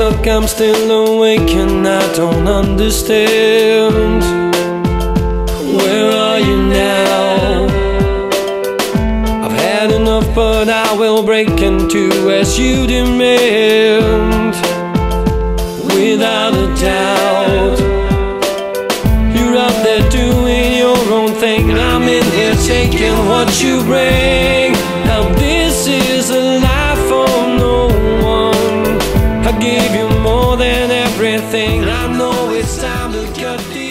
I'm still awake and I don't understand. Where are you now? I've had enough, but I will break into as you demand. Without a doubt, you're out there doing your own thing. I'm in here taking what you bring. More than everything. I know it's time to cut the